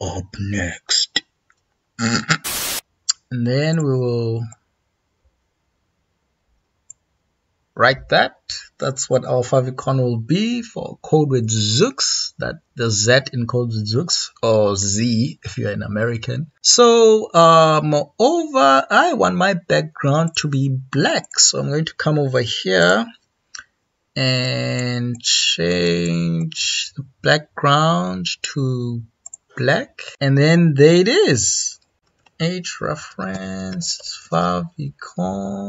up next. and then we will write that. That's what our favicon will be for code with Zuks. That the Z in code encodes Zuks or Z if you're an American. So uh, moreover, I want my background to be black. So I'm going to come over here and change the background to black. And then there it is. H reference favicon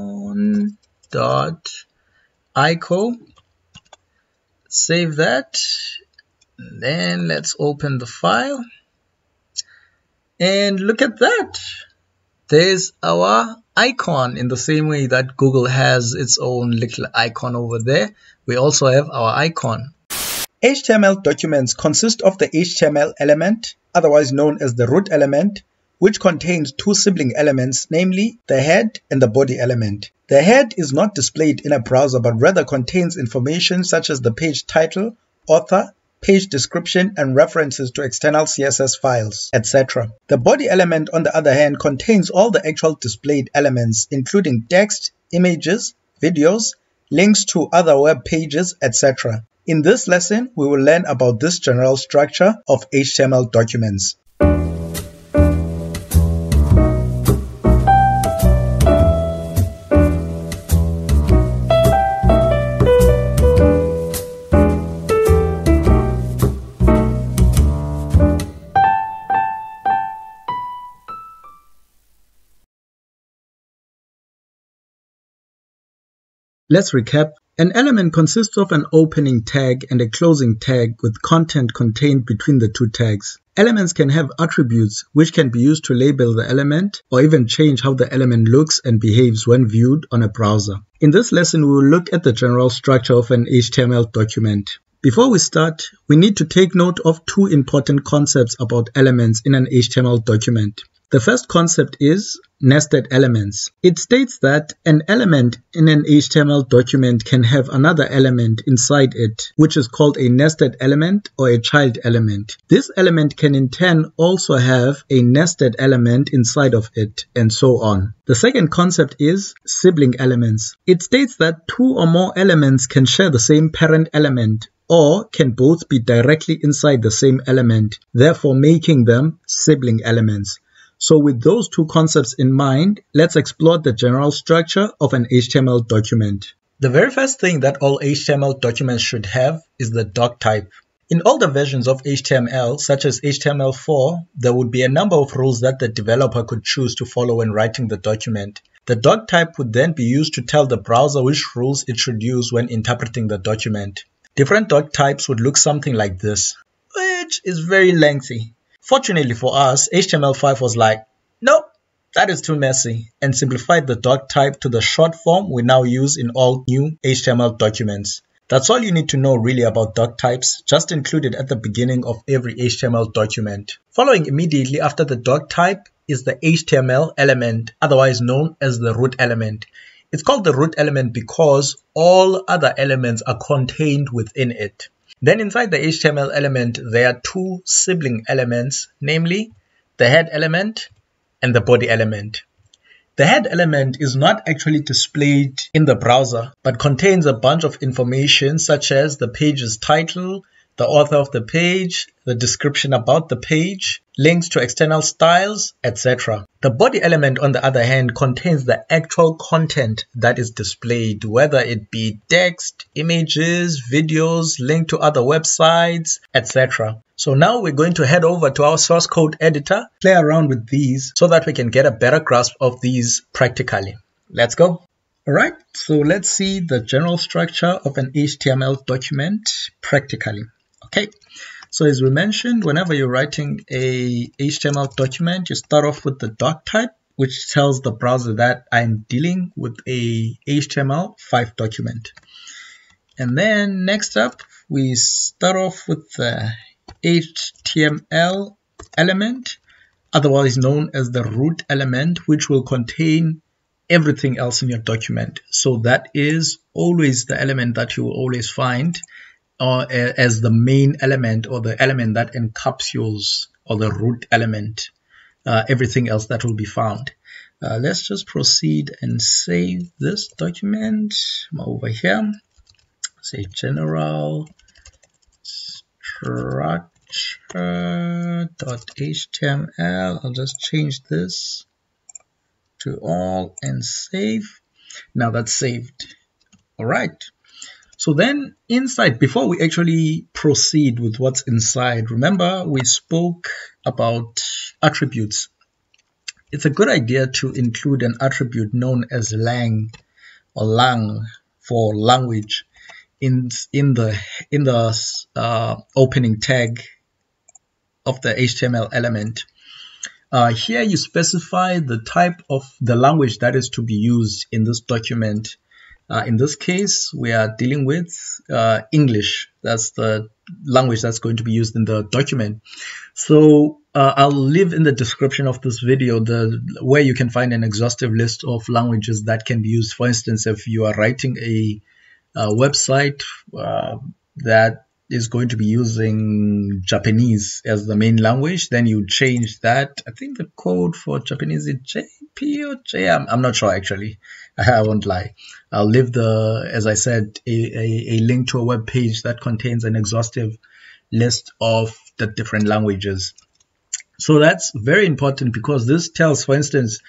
dot ico. Save that. Then let's open the file. And look at that. There's our icon in the same way that Google has its own little icon over there. We also have our icon HTML documents consist of the HTML element otherwise known as the root element which contains two sibling elements, namely the head and the body element. The head is not displayed in a browser but rather contains information such as the page title, author, page description, and references to external CSS files, etc. The body element, on the other hand, contains all the actual displayed elements, including text, images, videos, links to other web pages, etc. In this lesson, we will learn about this general structure of HTML documents. Let's recap. An element consists of an opening tag and a closing tag with content contained between the two tags. Elements can have attributes which can be used to label the element or even change how the element looks and behaves when viewed on a browser. In this lesson, we will look at the general structure of an HTML document. Before we start, we need to take note of two important concepts about elements in an HTML document. The first concept is nested elements. It states that an element in an HTML document can have another element inside it, which is called a nested element or a child element. This element can in turn also have a nested element inside of it, and so on. The second concept is sibling elements. It states that two or more elements can share the same parent element or can both be directly inside the same element, therefore making them sibling elements. So with those two concepts in mind, let's explore the general structure of an HTML document. The very first thing that all HTML documents should have is the doc type. In older versions of HTML, such as HTML4, there would be a number of rules that the developer could choose to follow when writing the document. The doc type would then be used to tell the browser which rules it should use when interpreting the document. Different doc types would look something like this, which is very lengthy. Fortunately for us, HTML5 was like, nope, that is too messy, and simplified the doc type to the short form we now use in all new HTML documents. That's all you need to know really about doc types, just included at the beginning of every HTML document. Following immediately after the doc type is the HTML element, otherwise known as the root element. It's called the root element because all other elements are contained within it. Then inside the HTML element, there are two sibling elements, namely the head element and the body element. The head element is not actually displayed in the browser, but contains a bunch of information such as the page's title, the author of the page, the description about the page, links to external styles, etc. The body element, on the other hand, contains the actual content that is displayed, whether it be text, images, videos, link to other websites, etc. So now we're going to head over to our source code editor, play around with these so that we can get a better grasp of these practically. Let's go. Alright, so let's see the general structure of an HTML document practically. Okay, so as we mentioned, whenever you're writing a HTML document, you start off with the doc type, which tells the browser that I'm dealing with a HTML5 document. And then next up, we start off with the HTML element, otherwise known as the root element, which will contain everything else in your document. So that is always the element that you will always find or as the main element or the element that encapsulates or the root element, uh, everything else that will be found. Uh, let's just proceed and save this document over here. Say general structure.html. I'll just change this to all and save. Now that's saved. All right. So then inside, before we actually proceed with what's inside, remember we spoke about attributes. It's a good idea to include an attribute known as lang or lang for language in in the in the uh, opening tag of the HTML element. Uh, here you specify the type of the language that is to be used in this document uh, in this case, we are dealing with uh, English. That's the language that's going to be used in the document. So uh, I'll leave in the description of this video the where you can find an exhaustive list of languages that can be used. For instance, if you are writing a, a website uh, that is going to be using Japanese as the main language, then you change that. I think the code for Japanese is JP or J. I'm, I'm not sure actually. I won't lie. I'll leave the, as I said, a, a, a link to a web page that contains an exhaustive list of the different languages. So that's very important because this tells, for instance,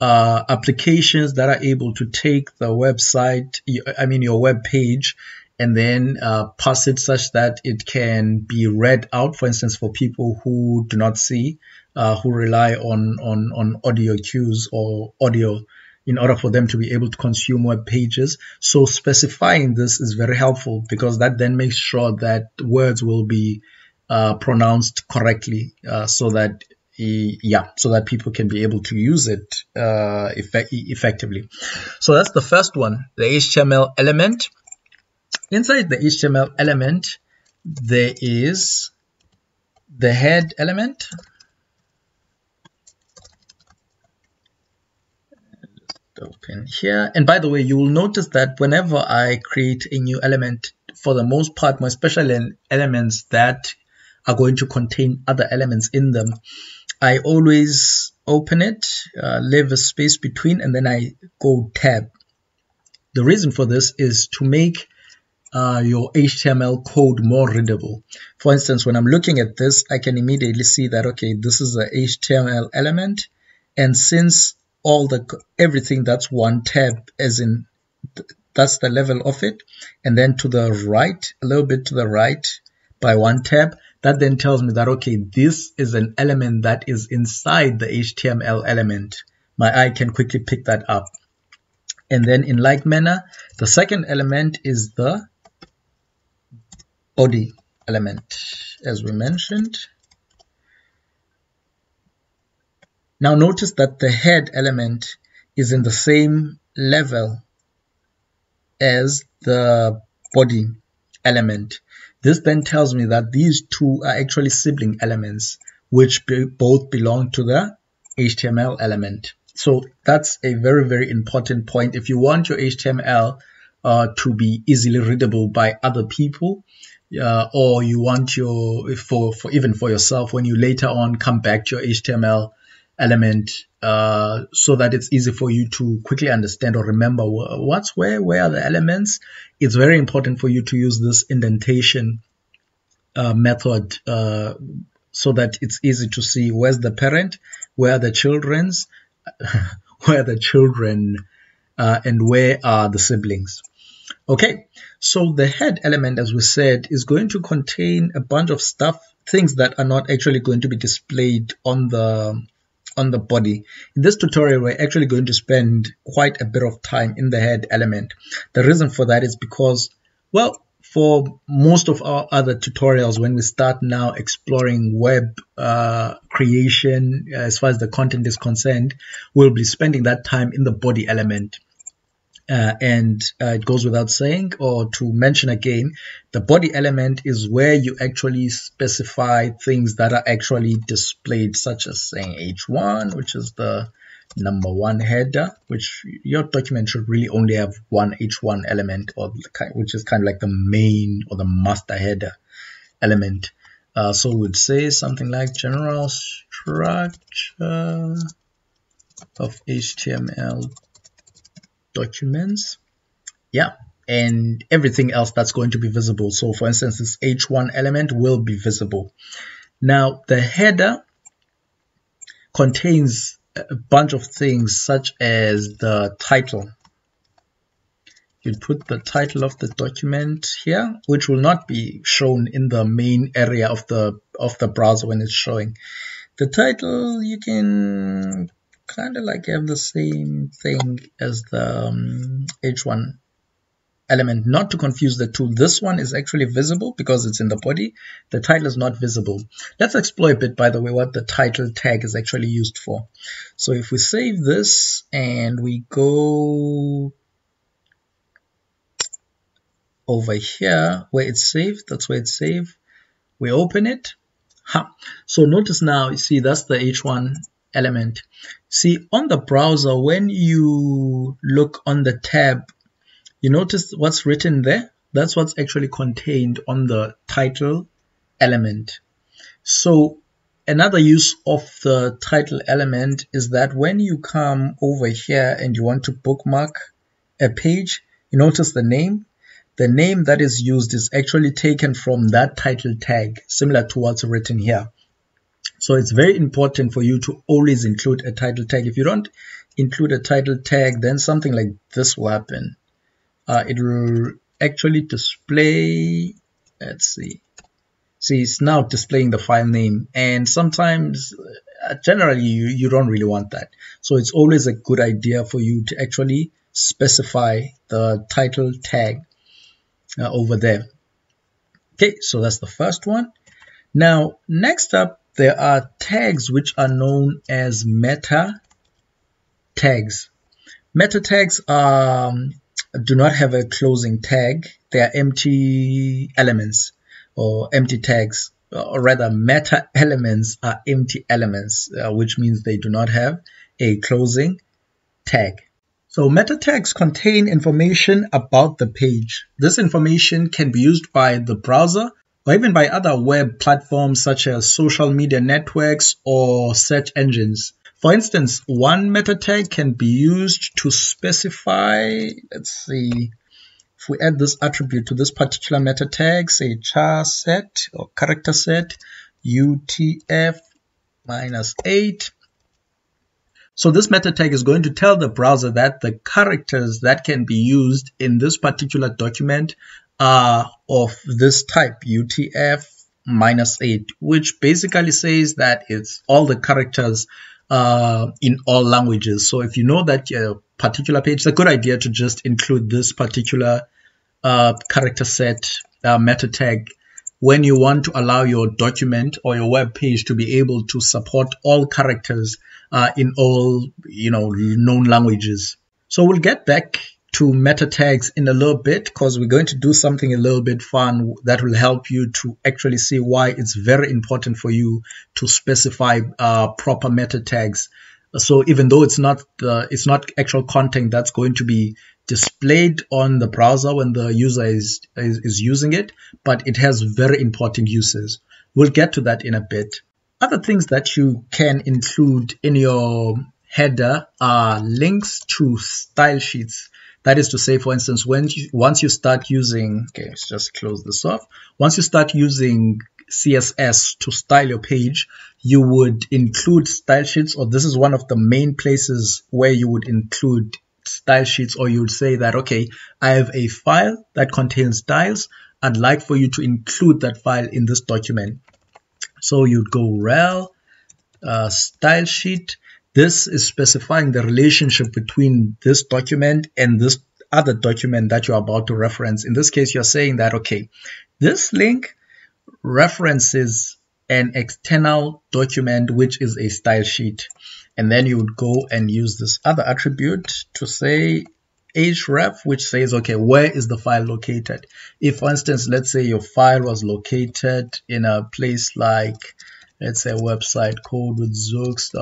uh, applications that are able to take the website, I mean your web page, and then uh, pass it such that it can be read out, for instance, for people who do not see, uh, who rely on, on, on audio cues or audio in order for them to be able to consume web pages. So specifying this is very helpful because that then makes sure that words will be uh, pronounced correctly uh, so that yeah so that people can be able to use it uh, effect effectively so that's the first one the html element Inside the HTML element, there is the head element. open here and by the way you will notice that whenever I create a new element for the most part more especially in elements that are going to contain other elements in them I always open it uh, leave a space between and then I go tab the reason for this is to make uh, your HTML code more readable. For instance, when I'm looking at this, I can immediately see that, okay, this is the HTML element. And since all the everything that's one tab as in that's the level of it and then to the right a little bit to the right by one tab that then tells me that okay this is an element that is inside the HTML element my eye can quickly pick that up and then in like manner the second element is the body element as we mentioned. Now notice that the head element is in the same level as the body element. This then tells me that these two are actually sibling elements which be both belong to the HTML element. So that's a very, very important point. If you want your HTML uh, to be easily readable by other people, uh, or you want your for for even for yourself when you later on come back to your HTML element uh, so that it's easy for you to quickly understand or remember what's where, where are the elements. It's very important for you to use this indentation uh, method uh, so that it's easy to see where's the parent, where are the children's, where are the children, uh, and where are the siblings. Okay, so the head element, as we said, is going to contain a bunch of stuff, things that are not actually going to be displayed on the on the body. In this tutorial, we're actually going to spend quite a bit of time in the head element. The reason for that is because, well, for most of our other tutorials, when we start now exploring web uh, creation, as far as the content is concerned, we'll be spending that time in the body element. Uh, and uh, it goes without saying or to mention again the body element is where you actually specify things that are actually displayed such as saying h1 which is the number one header which your document should really only have one h1 element or which is kind of like the main or the master header element. Uh, so we'd say something like general structure of HTML documents. Yeah, and everything else that's going to be visible. So for instance, this H1 element will be visible. Now the header contains a bunch of things such as the title. You put the title of the document here, which will not be shown in the main area of the of the browser when it's showing. The title you can kind of like have the same thing as the um, H1 element. Not to confuse the two this one is actually visible because it's in the body. The title is not visible. Let's explore a bit by the way what the title tag is actually used for. So if we save this and we go over here where it's saved that's where it's saved. We open it. Huh. so notice now you see that's the h1 element see on the browser when you look on the tab you notice what's written there? That's what's actually contained on the title element. So another use of the title element is that when you come over here and you want to bookmark a page, you notice the name. The name that is used is actually taken from that title tag, similar to what's written here. So it's very important for you to always include a title tag. If you don't include a title tag, then something like this will happen uh, it will actually display let's see. See it's now displaying the file name and sometimes uh, generally you, you don't really want that. So it's always a good idea for you to actually specify the title tag uh, over there. Okay so that's the first one. Now next up there are tags which are known as meta tags meta tags are do not have a closing tag. They are empty elements or empty tags or rather meta elements are empty elements uh, which means they do not have a closing tag. So meta tags contain information about the page. This information can be used by the browser or even by other web platforms such as social media networks or search engines. For instance, one meta tag can be used to specify, let's see, if we add this attribute to this particular meta tag, say char set or character set, UTF minus 8. So this meta tag is going to tell the browser that the characters that can be used in this particular document are of this type, UTF minus 8, which basically says that it's all the characters uh, in all languages. So if you know that a particular page, it's a good idea to just include this particular uh, character set uh, meta tag when you want to allow your document or your web page to be able to support all characters uh, in all you know known languages. So we'll get back to meta tags in a little bit because we're going to do something a little bit fun that will help you to actually see why it's very important for you to specify uh, proper meta tags. So even though it's not the it's not actual content that's going to be displayed on the browser when the user is, is, is using it, but it has very important uses. We'll get to that in a bit. Other things that you can include in your header are links to style sheets. That is to say, for instance, when you, once you start using, okay, let's just close this off. Once you start using CSS to style your page, you would include style sheets, or this is one of the main places where you would include style sheets, or you would say that, okay, I have a file that contains styles. I'd like for you to include that file in this document. So you'd go rel uh, style sheet this is specifying the relationship between this document and this other document that you're about to reference. In this case, you're saying that, okay, this link references an external document, which is a style sheet. And then you would go and use this other attribute to say href, which says, okay, where is the file located? If, for instance, let's say your file was located in a place like let's say website code with zuks.co.za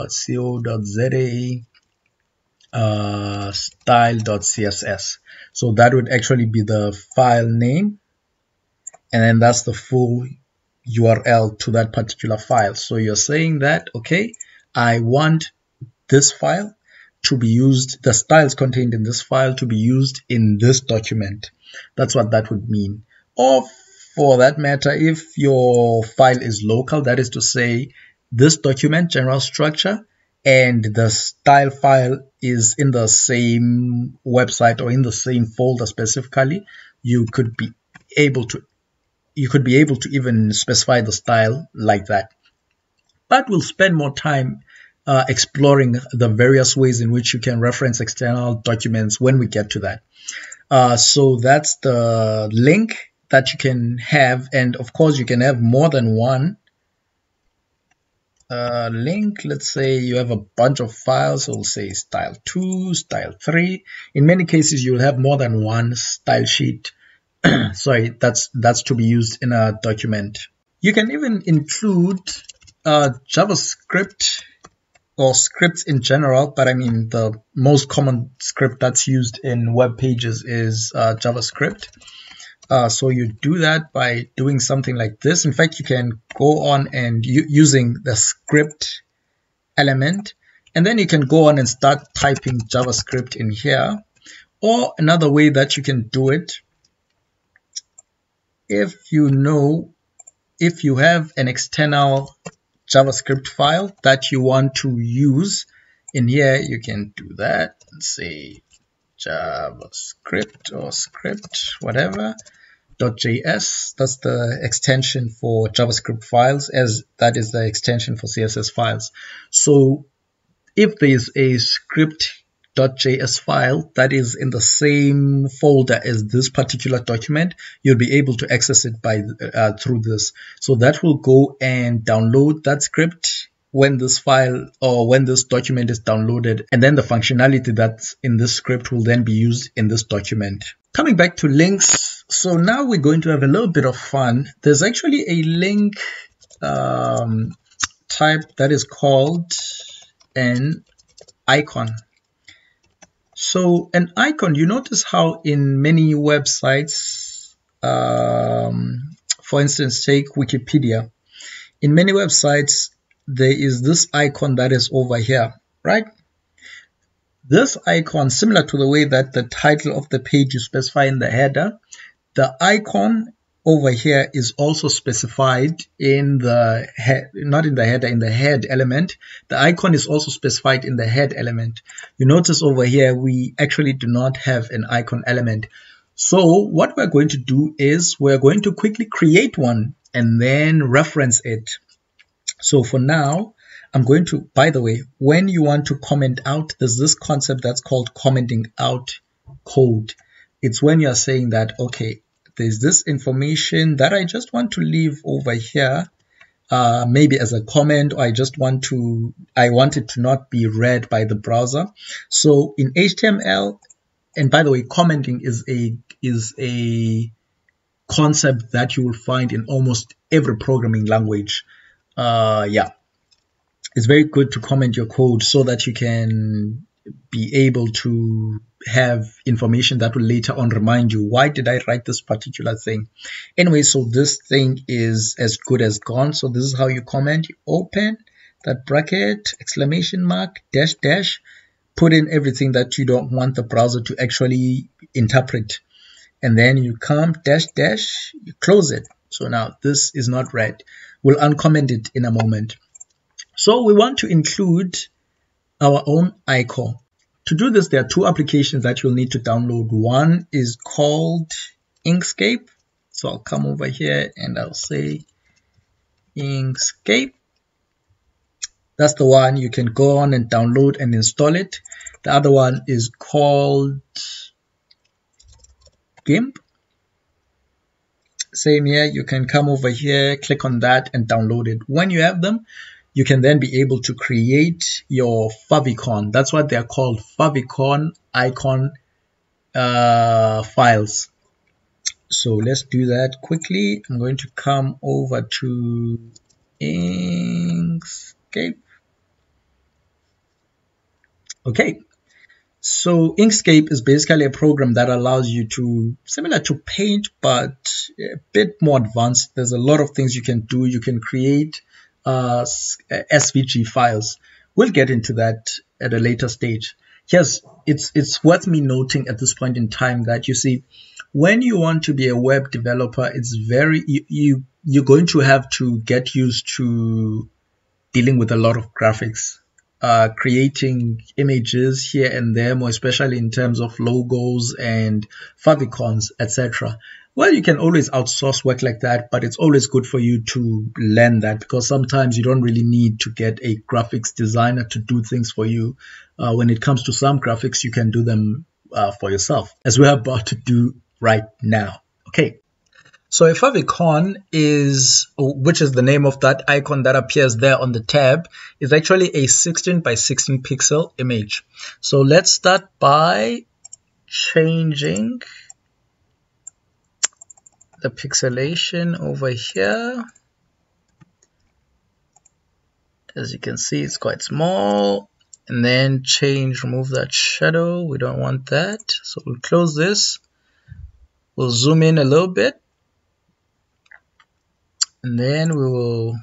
uh, style.css. So that would actually be the file name. And then that's the full URL to that particular file. So you're saying that, okay, I want this file to be used, the styles contained in this file to be used in this document. That's what that would mean. Or for that matter, if your file is local, that is to say, this document, general structure, and the style file is in the same website or in the same folder specifically, you could be able to you could be able to even specify the style like that. But we'll spend more time uh, exploring the various ways in which you can reference external documents when we get to that. Uh, so that's the link that you can have. And of course, you can have more than one uh, link. Let's say you have a bunch of files. So we'll say style 2, style 3. In many cases, you'll have more than one style sheet. Sorry, that's, that's to be used in a document. You can even include uh, JavaScript or scripts in general, but I mean the most common script that's used in web pages is uh, JavaScript. Uh, so you do that by doing something like this. In fact, you can go on and using the script element, and then you can go on and start typing JavaScript in here. Or another way that you can do it, if you know, if you have an external JavaScript file that you want to use. In here, you can do that and say JavaScript or script, whatever, .js. That's the extension for JavaScript files as that is the extension for CSS files. So if there is a script.js file that is in the same folder as this particular document, you'll be able to access it by uh, through this. So that will go and download that script when this file or when this document is downloaded and then the functionality that's in this script will then be used in this document. Coming back to links, so now we're going to have a little bit of fun. There's actually a link um, type that is called an icon. So an icon, you notice how in many websites, um, for instance, take Wikipedia. In many websites, there is this icon that is over here, right? This icon, similar to the way that the title of the page you specify in the header, the icon over here is also specified in the head, not in the header, in the head element. The icon is also specified in the head element. You notice over here, we actually do not have an icon element. So what we're going to do is we're going to quickly create one and then reference it. So for now, I'm going to, by the way, when you want to comment out, there's this concept that's called commenting out code. It's when you're saying that, okay, there's this information that I just want to leave over here uh, maybe as a comment. Or I just want to I want it to not be read by the browser. So in HTML and by the way commenting is a is a concept that you will find in almost every programming language. Uh, yeah. It's very good to comment your code so that you can be able to have information that will later on remind you why did I write this particular thing? Anyway so this thing is as good as gone. So this is how you comment. You open that bracket exclamation mark dash dash put in everything that you don't want the browser to actually interpret. And then you come dash dash you close it. So now this is not read. We'll uncomment it in a moment. So we want to include our own icon to do this, there are two applications that you'll need to download. One is called Inkscape. So I'll come over here and I'll say Inkscape. That's the one you can go on and download and install it. The other one is called GIMP. Same here, you can come over here, click on that and download it. When you have them, you can then be able to create your favicon. That's what they're called, favicon icon uh, files. So let's do that quickly. I'm going to come over to Inkscape. Okay, So Inkscape is basically a program that allows you to, similar to Paint, but a bit more advanced. There's a lot of things you can do. You can create uh, SVG files. We'll get into that at a later stage. Yes, it's it's worth me noting at this point in time that you see, when you want to be a web developer, it's very you, you you're going to have to get used to dealing with a lot of graphics uh, creating images here and there, more especially in terms of logos and favicons, etc. Well, you can always outsource work like that, but it's always good for you to learn that because sometimes you don't really need to get a graphics designer to do things for you. Uh, when it comes to some graphics, you can do them uh, for yourself, as we're about to do right now. Okay, so a favicon is, which is the name of that icon that appears there on the tab, is actually a 16 by 16 pixel image. So let's start by changing the pixelation over here. As you can see, it's quite small. And then change, remove that shadow. We don't want that. So we'll close this. We'll zoom in a little bit and then we will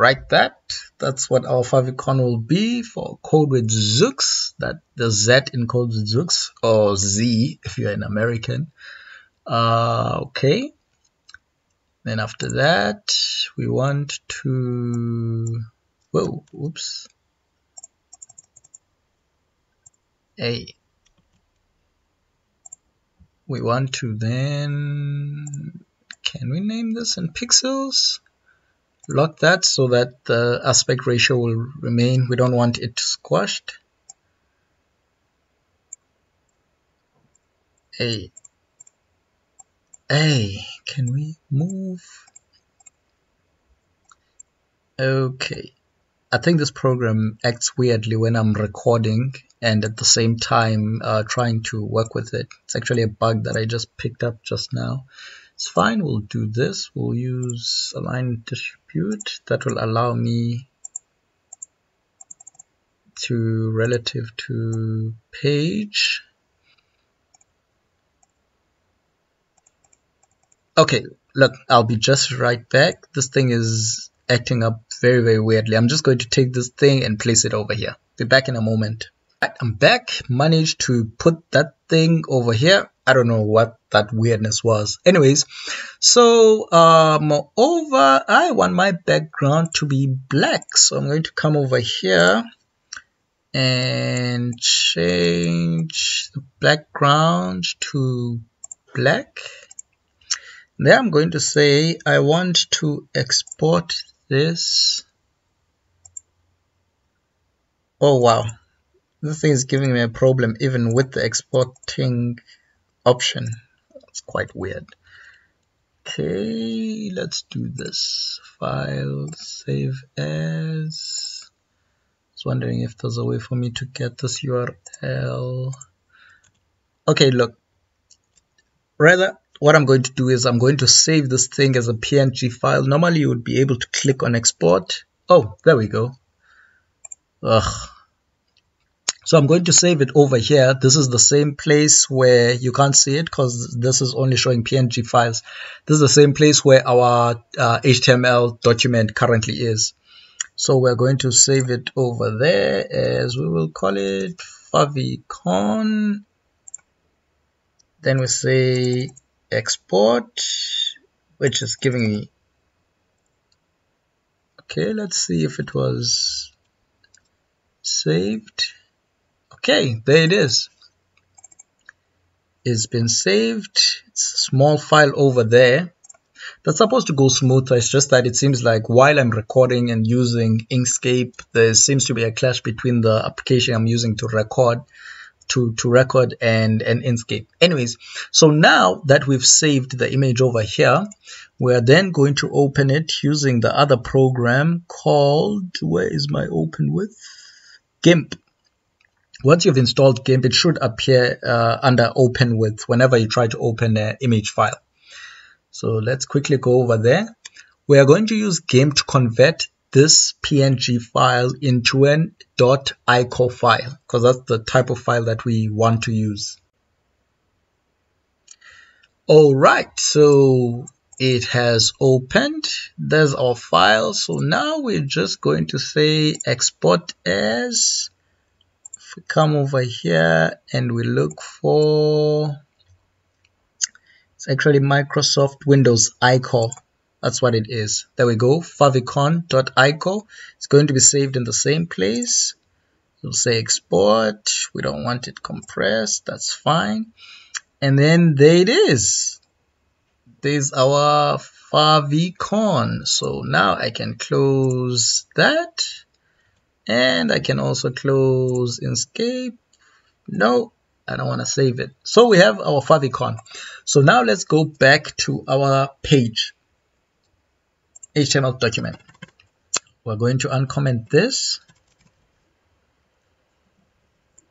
write that. That's what our favicon will be for code with Zuks. That the Z encodes Zuks or Z if you're an American. Uh, okay. Then after that we want to whoa oops. Hey we want to then can we name this in pixels lock that so that the aspect ratio will remain. We don't want it squashed. A. A. Can we move? Okay. I think this program acts weirdly when I'm recording and at the same time uh, trying to work with it. It's actually a bug that I just picked up just now. It's fine, we'll do this. We'll use align distribute. That will allow me to relative to page. Okay, look, I'll be just right back. This thing is acting up very, very weirdly. I'm just going to take this thing and place it over here. Be back in a moment. I'm back, managed to put that thing over here. I don't know what that weirdness was. Anyways, so um, over, I want my background to be black. So I'm going to come over here and change the background to black. Then I'm going to say I want to export this. Oh wow, this thing is giving me a problem even with the exporting option. It's quite weird. Okay, let's do this. File, save as. I was wondering if there's a way for me to get this URL. Okay, look. Rather, what I'm going to do is I'm going to save this thing as a PNG file. Normally you would be able to click on export. Oh, there we go. Ugh. So I'm going to save it over here. This is the same place where you can't see it because this is only showing PNG files. This is the same place where our uh, HTML document currently is. So we're going to save it over there as we will call it favicon. Then we say export which is giving me okay let's see if it was saved okay there it is it's been saved it's a small file over there that's supposed to go smoother it's just that it seems like while I'm recording and using Inkscape there seems to be a clash between the application I'm using to record to, to record and, and Inkscape. Anyways, so now that we've saved the image over here, we're then going to open it using the other program called, where is my open with? GIMP. Once you've installed GIMP, it should appear uh, under open with whenever you try to open an image file. So let's quickly go over there. We are going to use GIMP to convert this PNG file into an .ico file because that's the type of file that we want to use. All right, so it has opened. There's our file. So now we're just going to say export as. We come over here and we look for, it's actually Microsoft Windows ICO. That's what it is. There we go. favicon.ico. It's going to be saved in the same place. We'll say export. We don't want it compressed. That's fine. And then there it is. There's our favicon. So now I can close that. And I can also close Inkscape. No, I don't want to save it. So we have our favicon. So now let's go back to our page. HTML document. We're going to uncomment this.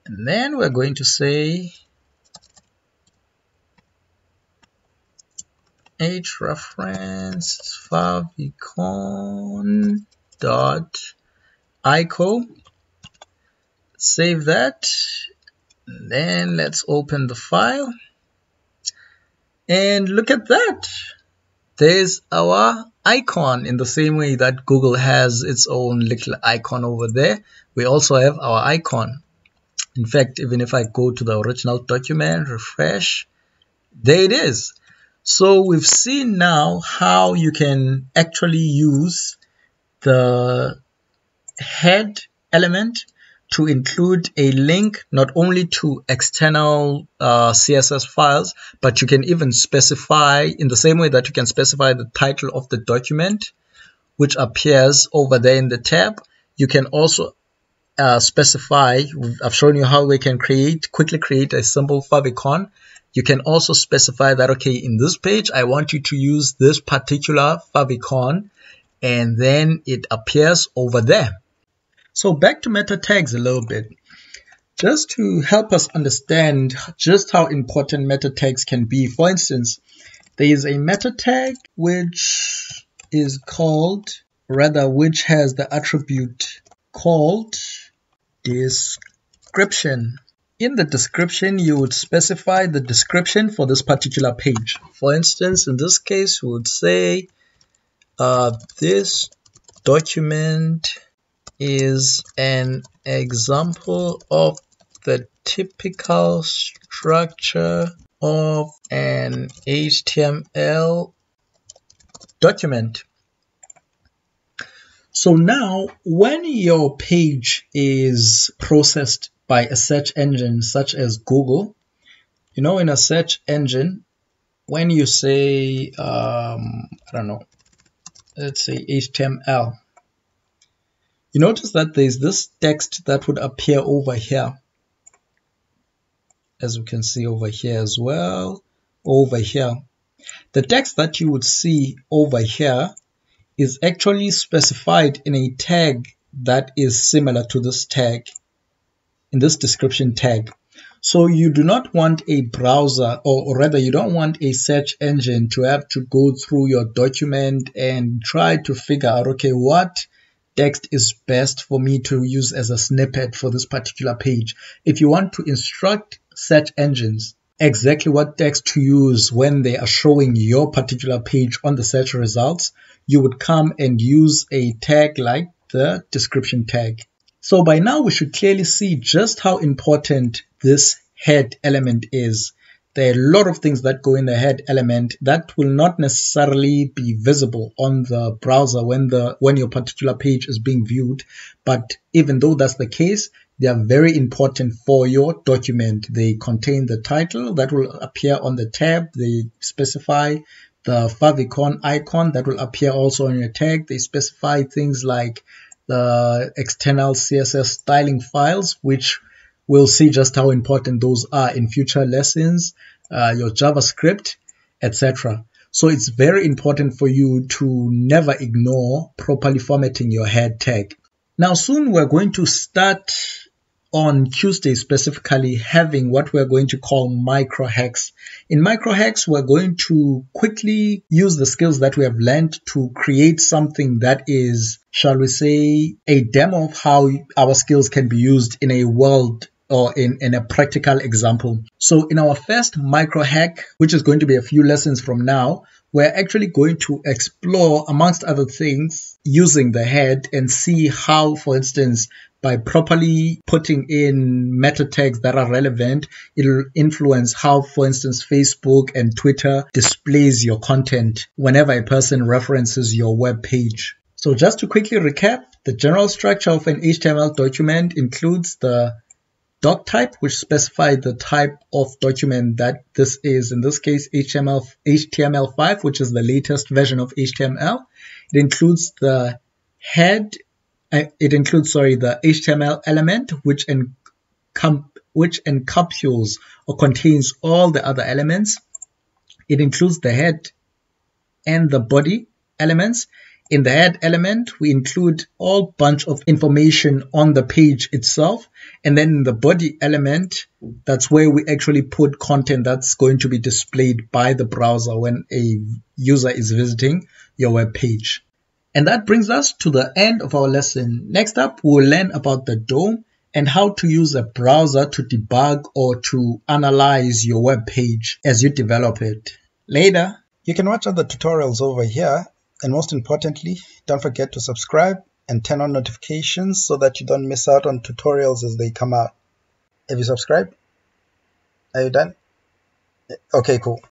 And then we're going to say hrefs favicon dot ico save that then let's open the file and look at that there's our icon in the same way that Google has its own little icon over there. We also have our icon. In fact, even if I go to the original document, refresh, there it is. So we've seen now how you can actually use the head element to include a link not only to external uh, CSS files, but you can even specify in the same way that you can specify the title of the document, which appears over there in the tab. You can also uh, specify, I've shown you how we can create, quickly create a simple favicon. You can also specify that, okay, in this page, I want you to use this particular favicon, and then it appears over there. So back to meta tags a little bit. Just to help us understand just how important meta tags can be. For instance, there is a meta tag which is called, rather which has the attribute called description. In the description, you would specify the description for this particular page. For instance, in this case, we would say uh, this document is an example of the typical structure of an HTML document. So now when your page is processed by a search engine such as Google, you know, in a search engine, when you say, um, I don't know, let's say HTML, you notice that there's this text that would appear over here as we can see over here as well over here. The text that you would see over here is actually specified in a tag that is similar to this tag in this description tag. So you do not want a browser or, or, rather you don't want a search engine to have to go through your document and try to figure out okay what text is best for me to use as a snippet for this particular page. If you want to instruct search engines exactly what text to use when they are showing your particular page on the search results, you would come and use a tag like the description tag. So by now we should clearly see just how important this head element is there are a lot of things that go in the head element that will not necessarily be visible on the browser when the when your particular page is being viewed. But even though that's the case they are very important for your document. They contain the title that will appear on the tab. They specify the favicon icon that will appear also on your tag. They specify things like the external css styling files which We'll see just how important those are in future lessons, uh, your JavaScript, etc. So it's very important for you to never ignore properly formatting your head tag. Now soon we're going to start on Tuesday specifically having what we're going to call micro hacks. In micro hacks, we're going to quickly use the skills that we have learned to create something that is, shall we say, a demo of how our skills can be used in a world or in, in a practical example. So in our first micro hack, which is going to be a few lessons from now, we're actually going to explore, amongst other things, using the head and see how, for instance, by properly putting in meta tags that are relevant, it'll influence how, for instance, Facebook and Twitter displays your content whenever a person references your web page. So just to quickly recap, the general structure of an HTML document includes the doc type, which specifies the type of document that this is. In this case, HTML, HTML5, which is the latest version of HTML. It includes the head, uh, it includes, sorry, the HTML element, which, encom which encapsulates or contains all the other elements. It includes the head and the body elements in the head element, we include all bunch of information on the page itself. And then in the body element, that's where we actually put content that's going to be displayed by the browser when a user is visiting your web page. And that brings us to the end of our lesson. Next up, we'll learn about the DOM and how to use a browser to debug or to analyze your web page as you develop it. Later. You can watch other tutorials over here and most importantly, don't forget to subscribe and turn on notifications so that you don't miss out on tutorials as they come out. Have you subscribed? Are you done? Eh, okay, cool.